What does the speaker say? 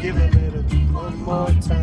Give a little one more time.